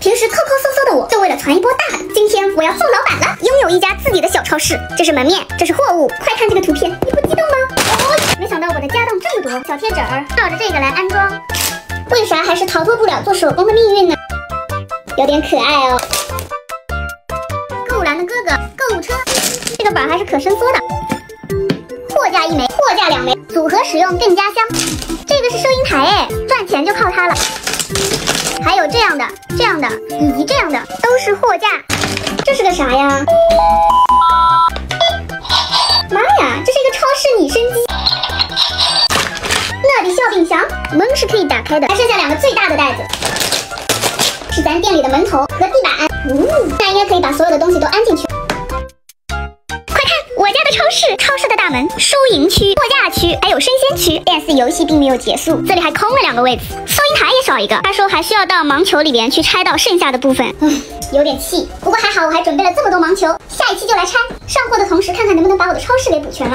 平时抠抠搜搜的我，就为了传一波大的。今天我要做老板了，拥有一家自己的小超市。这是门面，这是货物，快看这个图片，你不激动吗？哦，没想到我的家当这么多，小贴纸儿，照着这个来安装。为啥还是逃脱不了做手工的命运呢？有点可爱哦。购物篮的哥哥，购物车，这个板还是可伸缩的。货架一枚，货架两枚，组合使用更加香。这个是收银台哎，赚钱就靠它了。这样的、这样的以及这样的，都是货架。这是个啥呀？妈呀，这是一个超市拟声机。乐迪笑冰箱，门是可以打开的，还剩下两个最大的袋子，是咱店里的门头和地板。嗯，那应该可以把所有的东西都安进去。快看，我家的超市，超市的大门，收银区、货架区，还有生鲜区。但是游戏并没有结束，这里还空了两个位置，卡也少一个。他说还需要到盲球里边去拆到剩下的部分。嗯，有点气，不过还好我还准备了这么多盲球，下一期就来拆。上货的同时，看看能不能把我的超市给补全了。